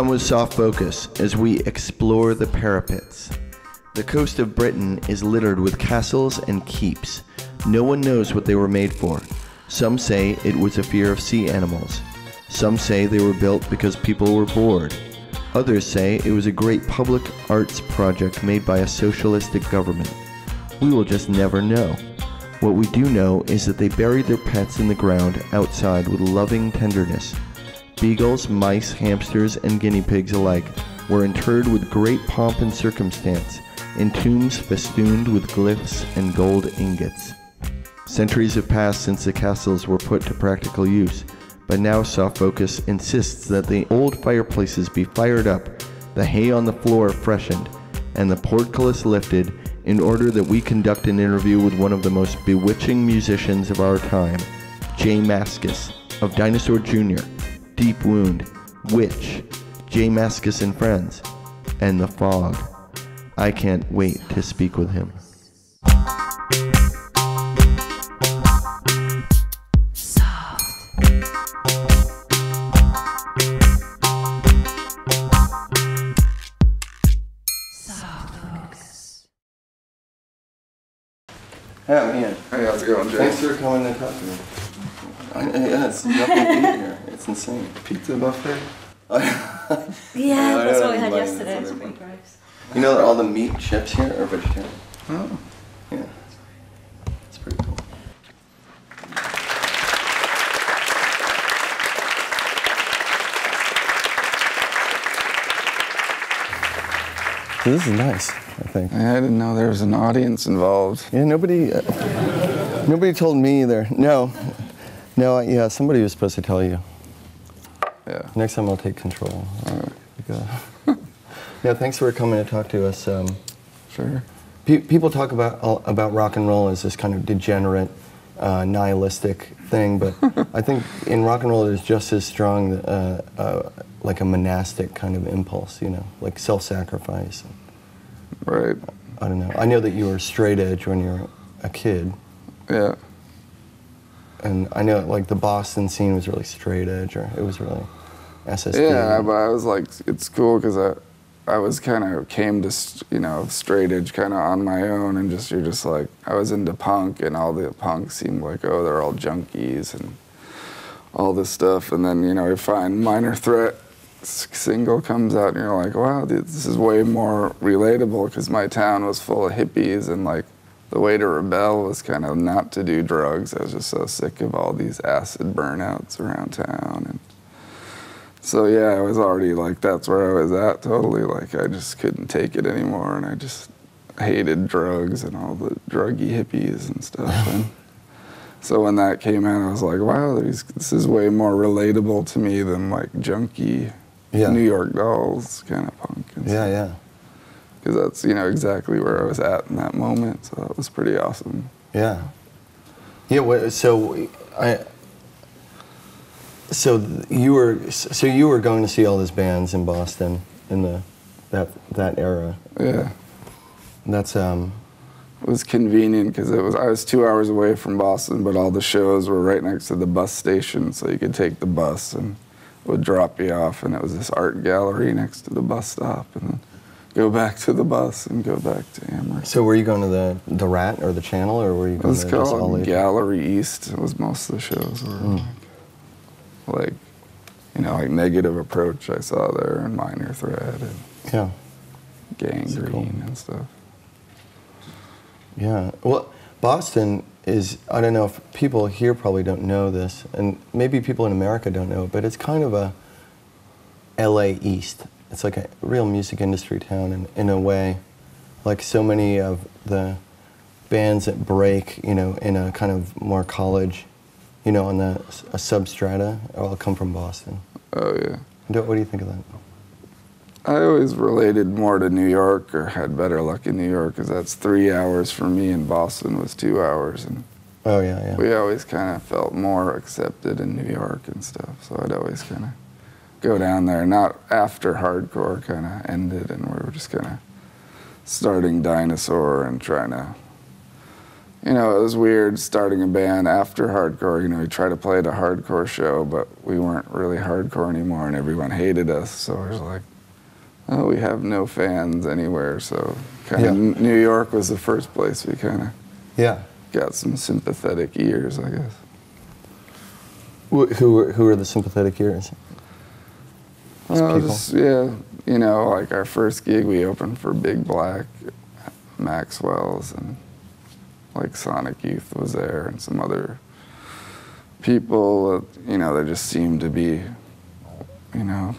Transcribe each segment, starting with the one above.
Come with soft focus as we explore the parapets. The coast of Britain is littered with castles and keeps. No one knows what they were made for. Some say it was a fear of sea animals. Some say they were built because people were bored. Others say it was a great public arts project made by a socialistic government. We will just never know. What we do know is that they buried their pets in the ground outside with loving tenderness. Beagles, mice, hamsters, and guinea pigs alike were interred with great pomp and circumstance in tombs festooned with glyphs and gold ingots. Centuries have passed since the castles were put to practical use, but now Soft Focus insists that the old fireplaces be fired up, the hay on the floor freshened, and the portcullis lifted in order that we conduct an interview with one of the most bewitching musicians of our time, J Mascis of Dinosaur Jr., Deep Wound, Witch, J Mascis and Friends, and The Fog. I can't wait to speak with him. Yeah, man. Hey, how's it going, Jay? Thanks for coming to talk to me. I, yeah, it's nothing to eat here. It's insane. Pizza buffet? Yeah, I that's know what we had yesterday. It's pretty gross. You know that all the meat chips here are vegetarian. Oh. Yeah. It's pretty cool. This is nice, I think. I didn't know there was an audience involved. Yeah, nobody, uh, nobody told me either. No, no, I- yeah, somebody was supposed to tell you. Next time I'll take control. Like, uh, yeah, thanks for coming to talk to us. Um, Sure. Pe- people talk about about rock and roll as this kind of degenerate, uh, nihilistic thing, but I think in rock and roll there's just as strong, uh, uh, like a monastic kind of impulse, you know, like self-sacrifice. Right. I don't know. I know that you were straight edge when you were a kid, Yeah. and I know like the Boston scene was really straight edge, or it was really SSD. Yeah, but I was like, it's cool because I, I was kind of came to, you know, straight edge kind of on my own, and just you're just like, I was into punk, and all the punks seemed like, oh, they're all junkies and all this stuff, and then you know, you find Minor Threat single comes out, and you're like, wow, dude, this is way more relatable because my town was full of hippies, and like, the way to rebel was kind of not to do drugs. I was just so sick of all these acid burnouts around town, and so yeah, I was already like that's where I was at totally. Like I just couldn't take it anymore, and I just hated drugs and all the druggy hippies and stuff. and so when that came out, I was like, wow, these, this is way more relatable to me than like junky Yeah. New York Dolls kind of punk. And Yeah, yeah, Because that's you know exactly where I was at in that moment. So that was pretty awesome. yeah, yeah. So I. So you were so you were going to see all these bands in Boston in the that that era. Yeah. That's um It was convenient because it was I was two hours away from Boston, but all the shows were right next to the bus station, so you could take the bus and it would drop you off, and it was this art gallery next to the bus stop, and go back to the bus and go back to Amherst. So were you going to the the Rat or the Channel, or were you It going was to called Gallery East. It was most of the shows were Hmm. Like, you know, like Negative Approach I saw there, and Minor Threat, and Yeah, Gang Green cool. and stuff. yeah. Well, Boston is I don't know if people here probably don't know this, and maybe people in America don't know, but it's kind of a L.A. East. It's like a real music industry town in, in a way, like so many of the bands that break, you know, in a kind of more college, you know, on the a substrata, all come from Boston. Oh yeah. What do you think of that? I always related more to New York or had better luck in New York because that's three hours for me and Boston was two hours. And Oh yeah, yeah. we always kind of felt more accepted in New York and stuff. So I'd always kind of go down there, not after hardcore kind of ended and we were just kind of starting Dinosaur and trying to you know, it was weird starting a band after hardcore. You know, we tried to play at a hardcore show, but we weren't really hardcore anymore, and everyone hated us. So it was like, oh, we have no fans anywhere. So kind of Yeah. New York was the first place we kind of Yeah. got some sympathetic ears, I guess. Wh- Who were, who were the sympathetic ears? Well, uh, people? just, yeah, you know, like our first gig, we opened for Big Black, Maxwell's, and like Sonic Youth was there, and some other people, you know, that just seemed to be, you know,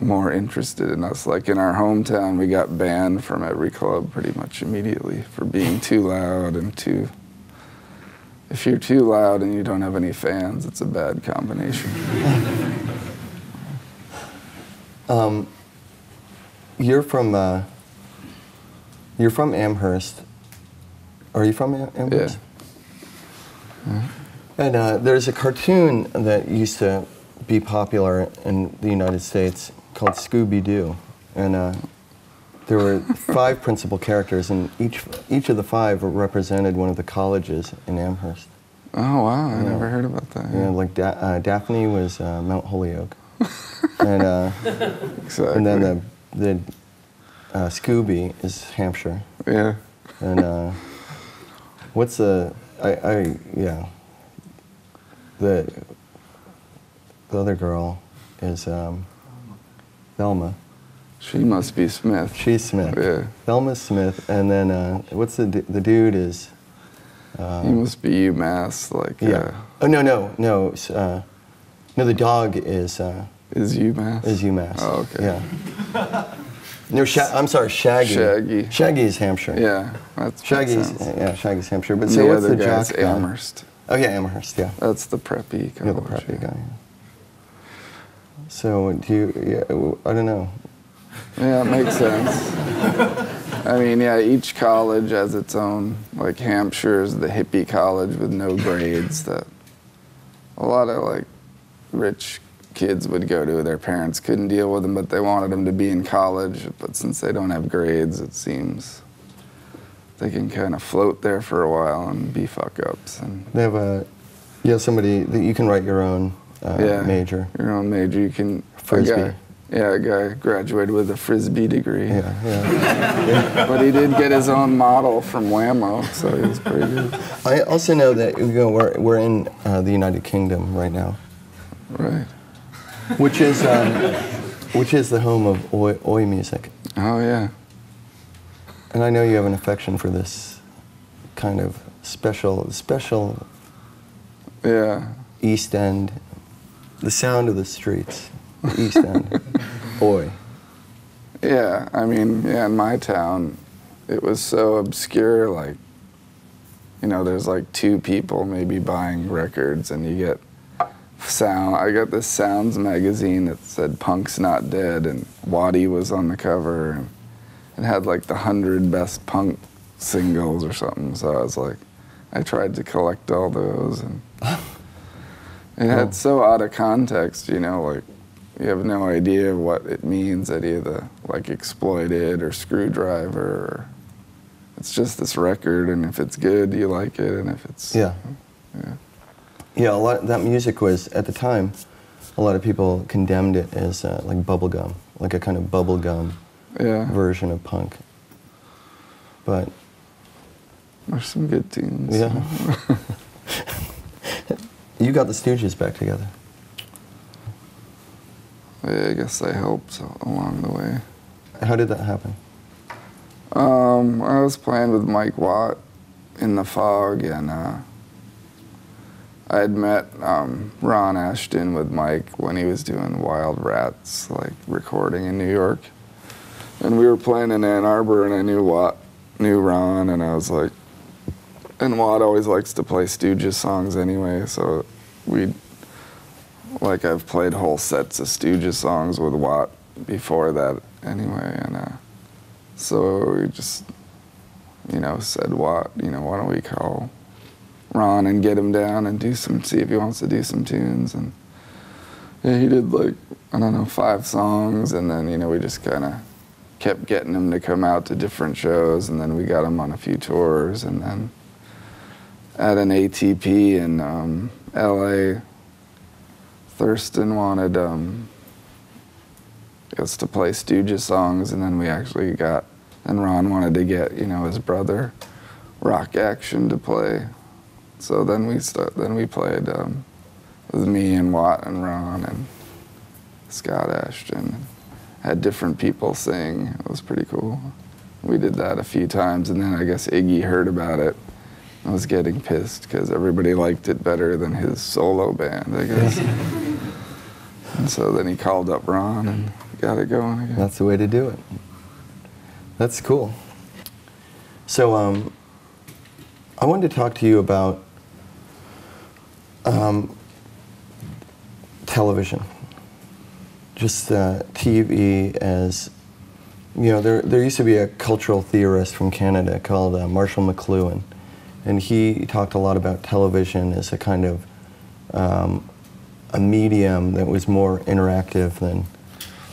more interested in us. Like in our hometown, we got banned from every club pretty much immediately for being too loud and too. If you're too loud and you don't have any fans, it's a bad combination. Um, you're from uh, you're from Amherst. Are you from Am- Amherst? And uh, there's a cartoon that used to be popular in the United States called Scooby Doo, and uh, there were five principal characters, and each each of the five represented one of the colleges in Amherst. Oh wow, I Yeah. never heard about that. Yeah, like da- uh, Daphne was uh, Mount Holyoke, and uh, exactly. and then the the uh, Scooby is Hampshire, yeah, and uh, what's the I, I yeah the the other girl is um, Thelma. she must be Smith. She's Smith. Yeah. Thelma's Smith, and then uh, what's the the dude is. Uh, he must be UMass. Like yeah. uh, Oh no no no uh, no the dog is uh, is UMass? is UMass. Oh okay. Yeah. No, Sha- I'm sorry, Shaggy. Shaggy. Shaggy is Hampshire. Yeah, that's Shaggy's yeah, Shaggy's Hampshire. But so the what's other the guy's jock guy? Amherst. Oh yeah, Amherst. Yeah, That's the preppy you're the college. preppy guy. yeah. So do you? Yeah, I don't know. Yeah, it makes sense. I mean, yeah, each college has its own. Like Hampshire is the hippie college with no grades that a lot of like rich kids would go to. Their parents couldn't deal with them, but they wanted them to be in college. But since they don't have grades, it seems they can kind of float there for a while and be fuck ups. And They have a you have somebody that you can write your own uh, yeah, major. your own major, you can. a Frisbee. guy- yeah, a guy graduated with a frisbee degree. Yeah, yeah. But he did get his own model from Wham-O, so he was pretty good. I also know that you know, we're we're in uh, the United Kingdom right now, Right. Which is um, which is the home of oi, oi music. Oh yeah. And I know you have an affection for this kind of special, special Yeah. East End, the sound of the streets, the East End. Oi. Yeah. I mean, yeah, in my town, it was so obscure. Like, you know, there's like two people maybe buying records, and you get sound. I got this Sounds magazine that said "Punk's Not Dead," and Wattie was on the cover, and it had like the hundred best punk singles or something. So I was like, I tried to collect all those, and it had Oh. so out of context, you know, like you have no idea what it means that either like exploited or Skrewdriver. Or, it's just this record, and if it's good, you like it, and if it's Yeah. yeah. Yeah, a lot. That music was at the time. A lot of people condemned it as uh, like bubblegum, like a kind of bubblegum Yeah, version of punk. But there's some good tunes. yeah, you got the Stooges back together. I guess I helped along the way. How did that happen? Um, I was playing with Mike Watt in the fog, and uh, I had met um, Ron Asheton with Mike when he was doing Wylde Ratttz, like recording in New York. And we were playing in Ann Arbor, and I knew Watt, knew Ron, and I was like, and Watt always likes to play Stooges songs anyway, so we, like, I've played whole sets of Stooges songs with Watt before that anyway, and uh, so we just, you know, said, "What? You know, why don't we call Ron and get him down and do some, see if he wants to do some tunes?" And yeah, he did like I don't know five songs, and then you know we just kind of kept getting him to come out to different shows, and then we got him on a few tours, and then at an ATP in um, LA. Thurston wanted um, us to play Stooges songs, and then we actually got, and Ron wanted to get, you know, his brother, Rock Action, to play. So then we start, then we played um, with me and Watt and Ron and Scott Asheton. Had different people sing. It was pretty cool. We did that a few times, and then I guess Iggy heard about it. I was getting pissed because everybody liked it better than his solo band, I guess. and so then he called up Ron and got it going again. That's the way to do it. That's cool. So, um, I wanted to talk to you about um, television. Just uh, TV as, you know, there, there used to be a cultural theorist from Canada called uh, Marshall McLuhan, and he talked a lot about television as a kind of um, a medium that was more interactive than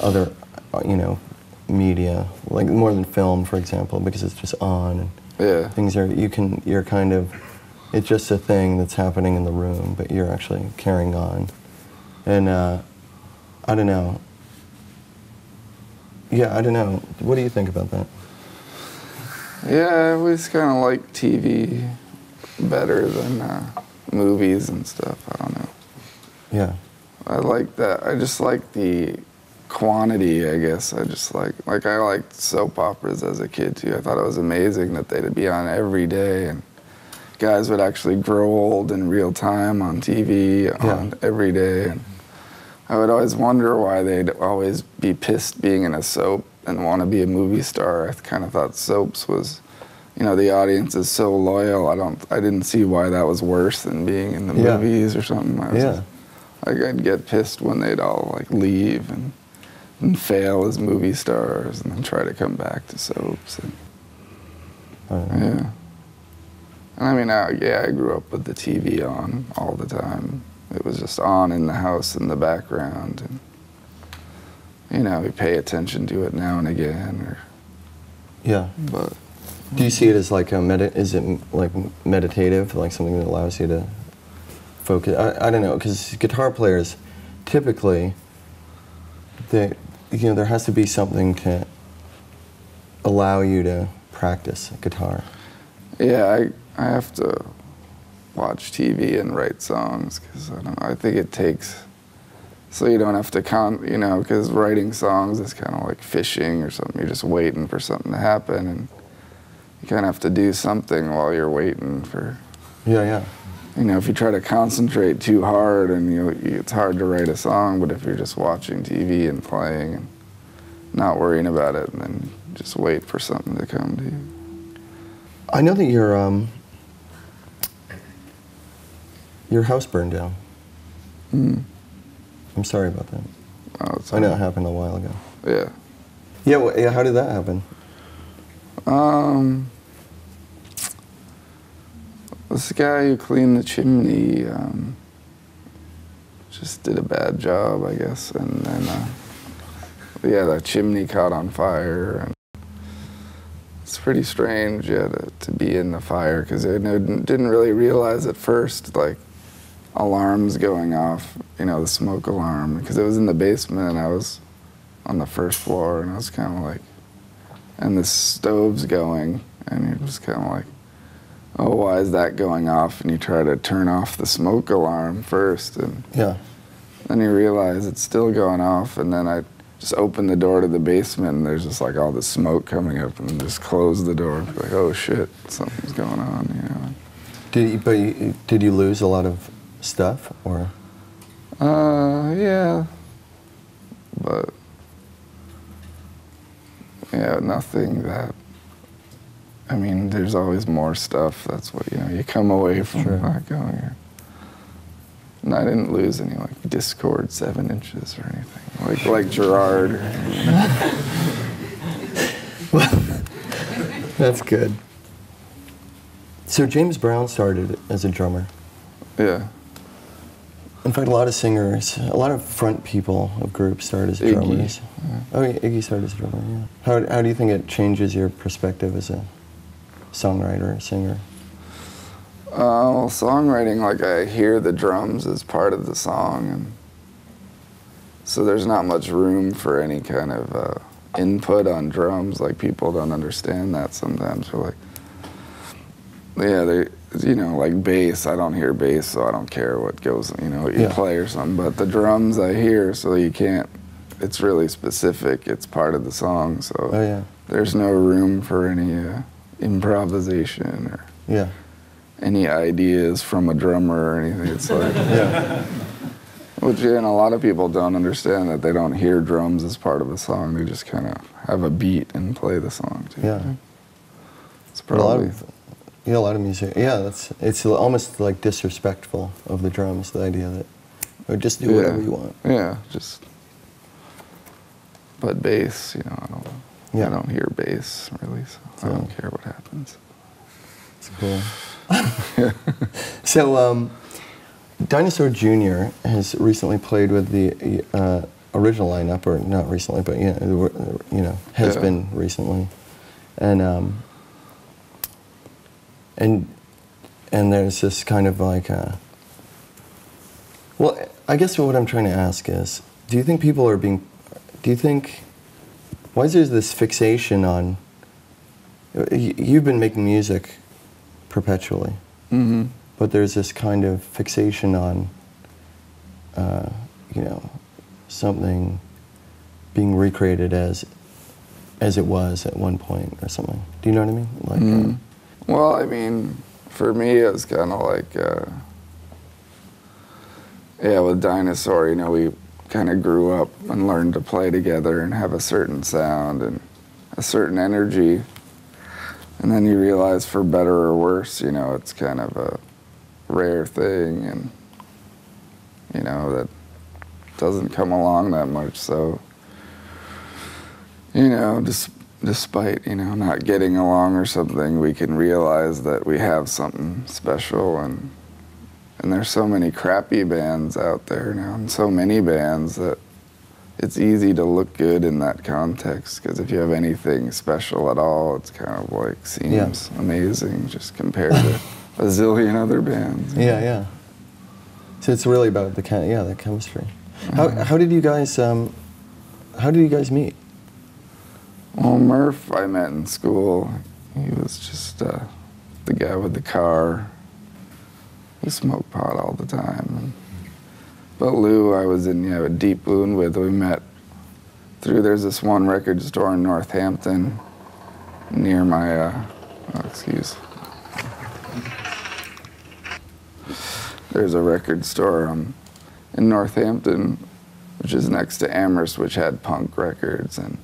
other, uh, you know, media, like more than film, for example, because it's just on and Yeah. things are you can you're kind of it's just a thing that's happening in the room, but you're actually carrying on, and uh, I don't know. Yeah, I don't know. What do you think about that? Yeah, I always kind of like TV better than uh, movies and stuff. I don't know. Yeah, I like that. I just like the quantity, I guess. I just like like I liked soap operas as a kid too. I thought it was amazing that they'd be on every day and guys would actually grow old in real time on TV on every day and I would always wonder why they'd always be pissed being in a soap and want to be a movie star. I kind of thought soaps was you know, the audience is so loyal. I don't I didn't see why that was worse than being in the Yeah. movies or something. I was Yeah. like I'd get pissed when they'd all like leave and, and fail as movie stars and then try to come back to soaps and I yeah. I mean, I, yeah, I grew up with the TV on all the time. It was just on in the house in the background, and you know, we pay attention to it now and again. Or, yeah. but Do you see it as like a medi- Is it like meditative, like something that allows you to focus? I, I don't know, because guitar players typically, they, you know, there has to be something to allow you to practice guitar. yeah, I I have to watch TV and write songs because I don't know. I think it takes so you don't have to count, you know because writing songs is kind of like fishing or something. You're just waiting for something to happen and you kind of have to do something while you're waiting for Yeah, yeah. you know if you try to concentrate too hard and you, you it's hard to write a song. But if you're just watching TV and playing and not worrying about it, and then just wait for something to come to you. I know that your um, your house burned down. Mm. I'm sorry about that. Oh, I know it happened a while ago. Yeah. Yeah, well, yeah. How did that happen? Um, this guy who cleaned the chimney um, just did a bad job, I guess, and then uh, yeah, the chimney caught on fire, and it's pretty strange, yeah, to, to be in the fire because I didn't didn't really realize at first, like alarms going off, you know, the smoke alarm, because it was in the basement and I was on the first floor, and I was kind of like and the stove's going, and you're just kind of like, oh, why is that going off? And you try to turn off the smoke alarm first, and Yeah. then you realize it's still going off, and then I just open the door to the basement, and there's just like all the smoke coming up, and just close the door, like, oh shit, something's going on, you know. Did you, but you, did you lose a lot of stuff or? Uh, yeah, but yeah, nothing that. I mean, there's always more stuff. That's what you know. You come away from Sure. not going here. And I didn't lose any like Dischord seven inches or anything like like Gerard. That's good. So James Brown started as a drummer. Yeah, In fact, a lot of singers, a lot of front people of groups start as Iggy, drummers. Oh, yeah, Iggy started as a drummer. Yeah. How, how do you think it changes your perspective as a songwriter, singer? Uh, well, songwriting, like I hear the drums as part of the song, and so there's not much room for any kind of uh, input on drums. Like people don't understand that sometimes. They're like, yeah, they, you know, like bass. I don't hear bass, so I don't care what goes, you know, what you Yeah. play or something. But the drums I hear, so you can't. It's really specific. It's part of the song, so Oh yeah. there's no room for any uh, improvisation or Yeah. any ideas from a drummer or anything. It's like, Yeah. which and a lot of people don't understand that they don't hear drums as part of a song. They just kind of have a beat and play the song. Too. Yeah. it's But a lot probably of yeah, a lot of music. Yeah, that's it's almost like disrespectful of the drums. The idea that or just do whatever you want. yeah, just. But bass, you know, I don't. Yeah. I don't hear bass really, so I don't care what happens. It's cool. so, um, Dinosaur Jr. has recently played with the uh, original lineup, or not recently, but yeah, you know, has Yeah. been recently, and um, and and there's this kind of like, uh, well, I guess what I'm trying to ask is, do you think people are being, do you think, why is there this fixation on? You've been making music perpetually, Mm-hmm. but there's this kind of fixation on, uh, you know, something being recreated as as it was at one point or something. Do you know what I mean? Like, Mhm. uh, Well, I mean, for me, it was kind of like, uh, yeah, with Dinosaur, you know, we kind of grew up and learned to play together and have a certain sound and a certain energy. And then you realize, for better or worse, you know, it's kind of a rare thing and, you know, that doesn't come along that much. So, you know, just despite you know not getting along or something, we can realize that we have something special, and and there's so many crappy bands out there now, and so many bands that it's easy to look good in that context because if you have anything special at all, it's kind of like seems amazing just compared to a zillion other bands. yeah, yeah. So it's really about the kind, yeah, the chemistry. How Mm-hmm. how did you guys um, how did you guys meet? Well, Murph, I met in school. He was just uh, the guy with the car. He smoked pot all the time. But Lou, I was in you know, a deep wound with. We met through. There's this one record store in Northampton, near my. Uh, oh, excuse. There's a record store um, in Northampton, which is next to Amherst, which had punk records and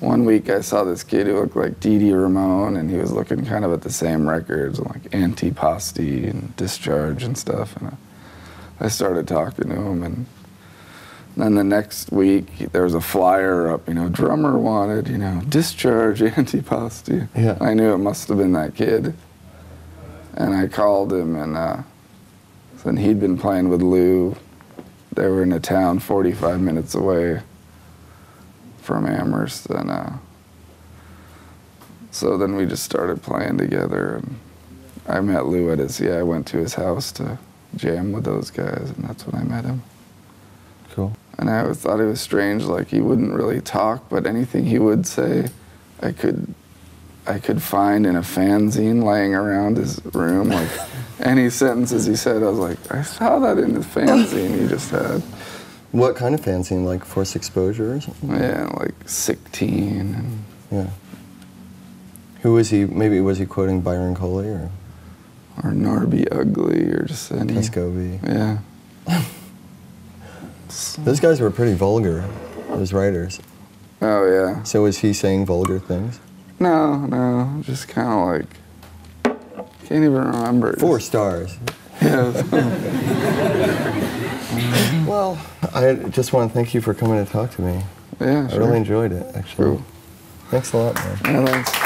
one week I saw this kid who looked like Dee Dee Ramone, and he was looking kind of at the same records, like Antipasti and Discharge and stuff. And I, I started talking to him, and then the next week there was a flyer up, you know, drummer wanted, you know, Discharge, Antipasti. Yeah. I knew it must have been that kid, and I called him, and uh, then he'd been playing with Lou. They were in a town 45 minutes away from Amherst, and uh, so then we just started playing together. And I met Lou at his. Yeah, I went to his house to jam with those guys, and that's when I met him. Cool. And I always thought it was strange, like he wouldn't really talk, but anything he would say, I could, I could find in a fanzine laying around his room. Like any sentences he said, I was like, I saw that in the fanzine he just had. What kind of fanzine? Like Forced Exposure or something? Yeah, like sick teen and Yeah. Who was he? Maybe was he quoting Byron Coley or or Narby Ugly or just any. Yeah. Those guys were pretty vulgar, those writers. Oh yeah. So was he saying vulgar things? No, no, just kind of like can't even remember. Four Just- stars. Yeah. Well, I just want to thank you for coming to talk to me. yeah. I really enjoyed it, actually. Cool. Thanks a lot, man. Yeah, thanks.